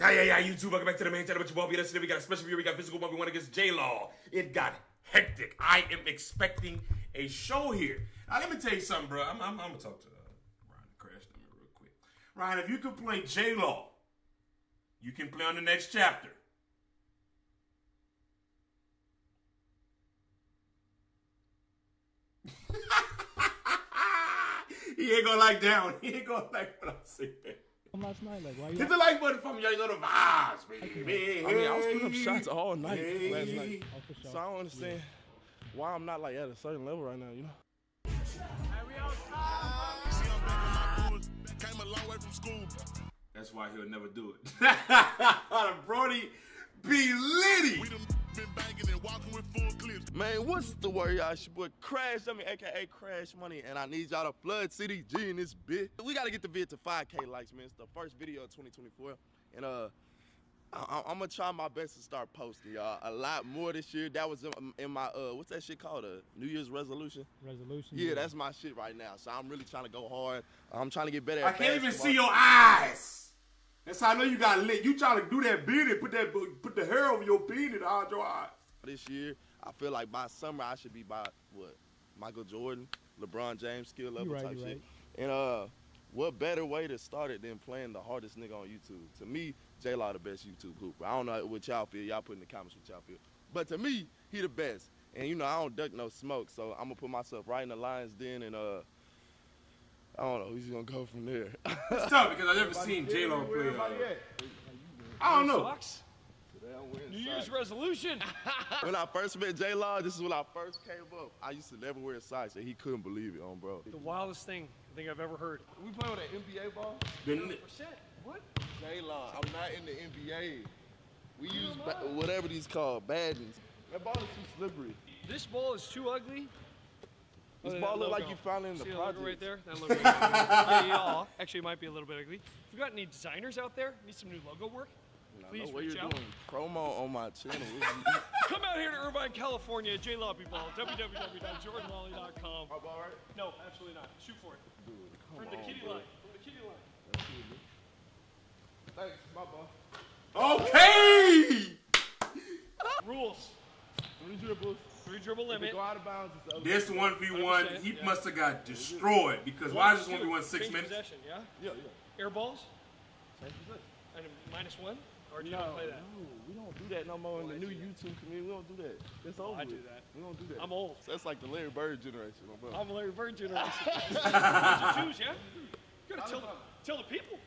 Yeah, yeah, yeah, YouTube. Welcome back to the main channel. But your. Today we got a special video. We got physical one. We went against J Law. It got hectic. I am expecting a show here. Now, let me tell you something, bro. I'm, I'm, I'm gonna talk to uh, Ryan Crash Dummy real quick. Ryan, if you can play J Law, you can play on the next chapter. he ain't gonna like down. He ain't gonna like what I'm saying. last night? Like, why you? Hit the like button for me, y'all. You know the vibes, baby. I mean, I was putting up shots all night Hey. last night. Oh, sure. So I don't understand why I'm not like at a certain level right now, you know? See, I'm back on my bullets. Came a long way from school. That's why he'll never do it. Brody be litty. We done been banging and walking with full clips. Man, what's the word, y'all? It's your boy Crash, I mean, aka Crash Money, and I need y'all to flood City G in this bit. We gotta get the vid to 5K likes, man. It's the first video of 2024, and uh, I- I'm gonna try my best to start posting, y'all, a lot more this year. That was in, in my uh, what's that shit called? A New Year's resolution. Resolution. Yeah, that's my shit right now. So I'm really trying to go hard. I'm trying to get better. I can't even see your eyes. That's how I know you got lit. You trying to do that beard and put that put the hair over your beard and hide your eyes. this year. I feel like by summer I should be by what Michael Jordan, LeBron James skill level right, type shit. right. And uh, what better way to start it than playing the hardest nigga on YouTube? To me, J Law the best YouTube hooper. I don't know what y'all feel. Y'all put in the comments what y'all feel. But to me, he the best. And you know I don't duck no smoke, so I'm gonna put myself right in the lion's den and uh. I don't know. Who's gonna go from there? It's tough because I've never seen J Law play. Uh, I don't know. Sucks. New Year's resolution. when I first met J Law, this is when I first came up. I used to never wear socks, and he couldn't believe it, on bro. the wildest thing I think I've ever heard. We play with an NBA ball. The- Percent. What? J Law, I'm not in the NBA. We use ba- whatever these called baddies. That ball is too slippery. This ball is too ugly. This Oh, ball look like you found it in the See the project. right there? That logo. yeah, yeah. Actually, it might be a little bit ugly. If you got any designers out there, need some new logo work, I please what reach you're out. doing promo on my channel. Come out here to Irvine, California. J Law people. www.jordanwally.com. No, absolutely not. Shoot for it. From the on, kitty bro. line. From the kitty line. Thanks, my ball. Okay. Rules. Three dribbles. Three dribble If limit. go out of bounds, it's the This one v one, he Yeah. must have got destroyed because why is this one v one six Change minutes? Possession, yeah. Yeah, yeah. Air balls Same position. and minus one, or do you No, not play that? no, we don't do that no more in the new YouTube community. We don't do that. It's over. I do with. that. We don't do that. I'm old. So that's like the Larry Bird generation, my brother. I'm Larry Bird generation. you Choose, yeah. You gotta tell, tell the people.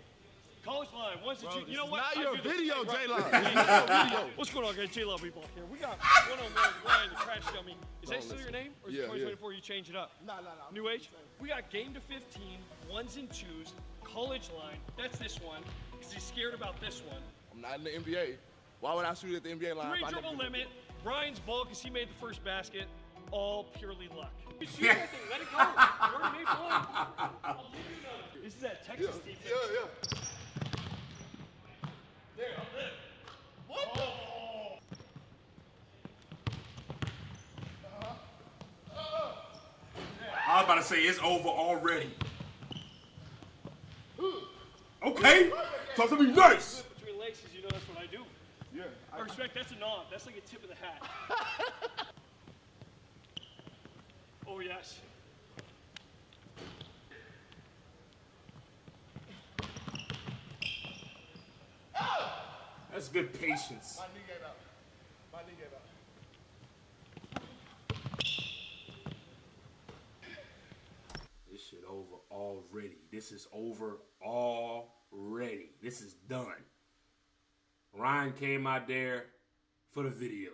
College line, ones that Bro, you, this you know what? not your video, Hey, J Law. right. This is not your video. What's going on, guys? J Law people here. We got one on one with Ryan, the crash dummy. Is that Don't still your name, or is Yeah, it yeah. 2024 you change it up? Nah, nah, nah. New age. We got game to 15, ones and twos, college line. That's this one, because he's scared about this one. I'm not in the NBA. Why would I shoot at the NBA line? Three if I dribble never- limit. Ryan's ball because he made the first basket. All purely luck. You shoot that thing, Let it go. You already made one. This is that Texas defense. Yeah, yeah. There, I'm there. What the? I was about to say it's over already. Okay, talk to me nice. Between legs, you know that's what I do. Yeah. I respect that's a nod. That's like a tip of the hat. oh, yes. That's good patience. My knee gave out. My knee gave out. This shit over already. This is over already. This is done. Ryan came out there for the video.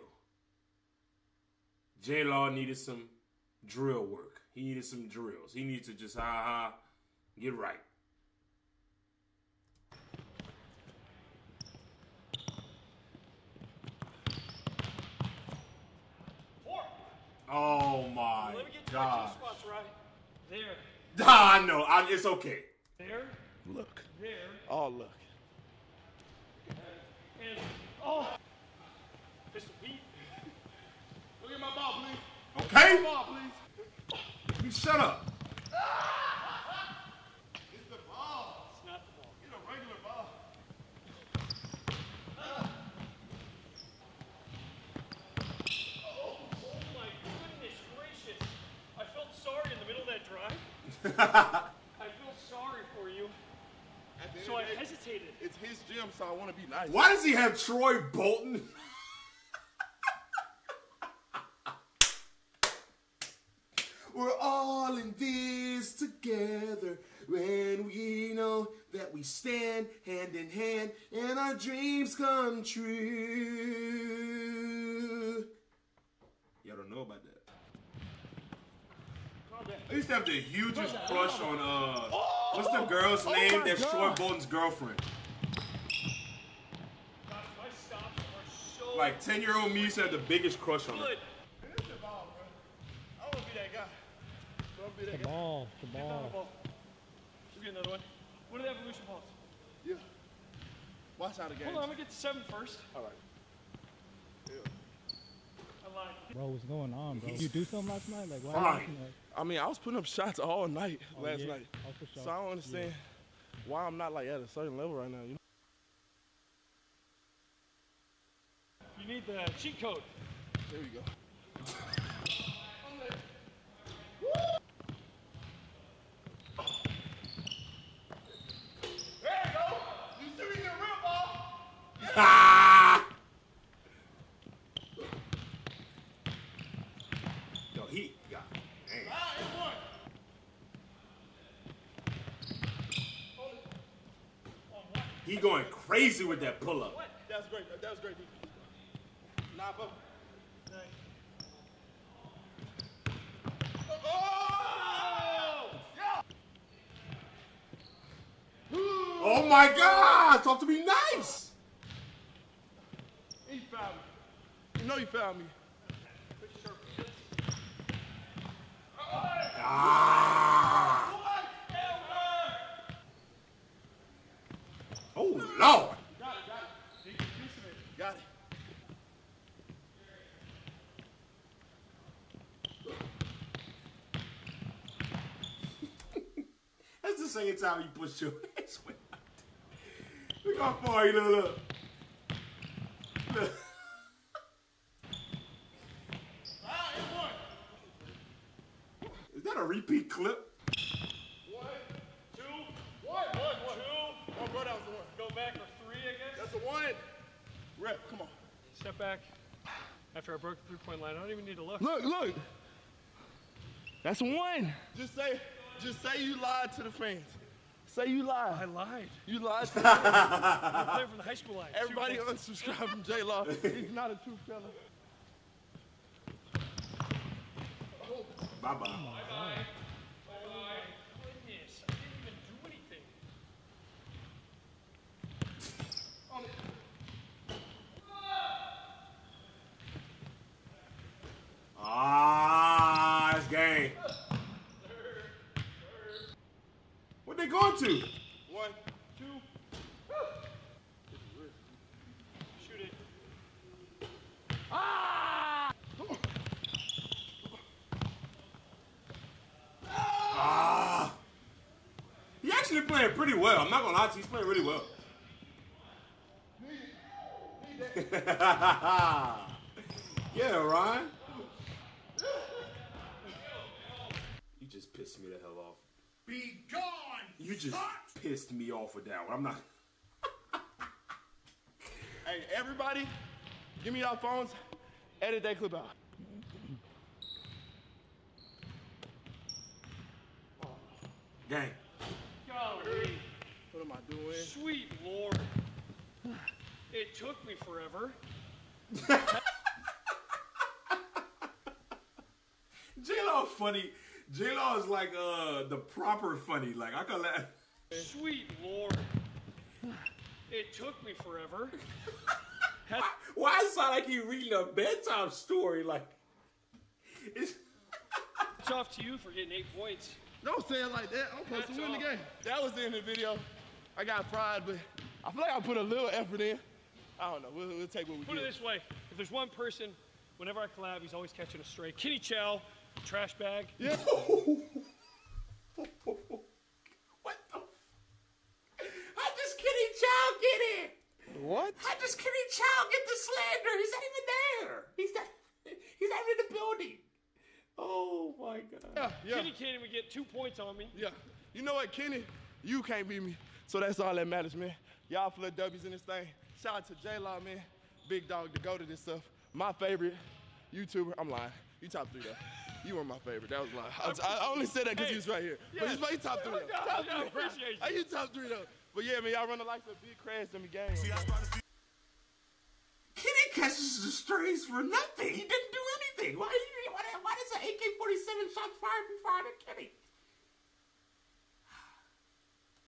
J Law needed some drill work. He needed some drills. He needs to just ha ha get right. Oh my Let me get to two god. spots right. There. Ah, I know. I, it's okay. There. Look. There. Oh look. And, oh. Mr. Pete. Look at my ball, please. Okay? Ball, please. You shut up. It's the ball. It's not the ball. It's a regular ball. gym, so I want to be nice. Why does he have Troy Bolton? We're all in this together when we know that we stand hand in hand and our dreams come true. Y'all don't know about that. I used to have the hugest crush on uh what's the girl's name my that's. Troy Bolton's girlfriend? My stops are so Like 10 year old me used to have the biggest crush on her. good. It's the ball, bro. I want to be that guy. I want be The that guy. ball, the Get another ball. ball. Should be another one. What are the evolution balls? Yeah. Watch out the game. Hold on, I'm gonna get to seven first. All right. I lied. Bro, what's going on, bro? You do something last night? Like, why? Fine. Like, I mean, I was putting up shots all night Oh, last yeah? night. Oh, for sure. So I don't understand why I'm not like at a certain level right now. You know? You need the cheat code. There we go. There you go. You see me get real ball? Ah! Yo, he got. Dang. Ah, it's one. He going crazy with that pull up. That was great. That was great. Oh! Oh my God! Talk to me nice. He found me. You know he found me. Ah! Oh Lord! Got it. That's the second time you push your hands way out. Look how far you look. Look. look. It's one. Is that a repeat clip? One, two, one, one, one. Two. Oh, bro, that was the one. Go back for three, I guess. That's the one. Rep, come on. Step back. After I broke the three-point line, I don't even need to look. Look, look. That's a one. Just say, just say you lied to the fans. Say you lied. I lied. You lied to the fans. I'm playing from the high school life. Everybody points. unsubscribe from J Law. He's not a true fella. Bye bye. Bye-bye. My goodness, I didn't even do anything. Ah, it's game. What they going to? One, two. Shoot it. Ah. He actually playing pretty well. I'm not gonna lie to you, he's playing really well. yeah, Ryan. You just pissed me the hell off. Be gone. You just pissed me off with that one. I'm not. Hey, everybody, give me your phones. Edit that clip out. Gang. Golly, What am I doing? sweet lord. It took me forever. J Law funny. J Law is like uh the proper funny. Like I can laugh. Sweet lord. It took me forever. why, Why it sound like he reading a bedtime story? Like it's it's off to you for getting eight points. Don't say it like that. I'm supposed That's to win the game. That was the end of the video. I got fried, but I feel like I put a little effort in. I don't know. We'll, we'll take what we Put it this way: if there's one person, whenever I collab, he's always catching a stray. Kenny Chao, trash bag. Yeah. what the? How does Kenny Chao get in? What? How does Kenny Chao get the slander? He's not even there. He's not. He's not even in the building. Oh my god. Yeah, yeah, Kenny can't even get two points on me. yeah. You know what, Kenny? You can't beat me. So that's all that matters, man. Y'all flood W's in this thing. Shout out to J Law, man. Big dog to go to this stuff. My favorite YouTuber. I'm lying. You top three though. You were my favorite. That was a lie. I, was- I only said that because Hey, he was right here. yeah. But he's my top three though. Top yeah, I three. appreciate you. Hey, you top three though. But yeah, man, y'all run the likes of big crash in the game. See, I spotted Kenny catches the strays for nothing. He didn't do anything. Why, why, why does an AK-47 shot fired be fired at Kenny?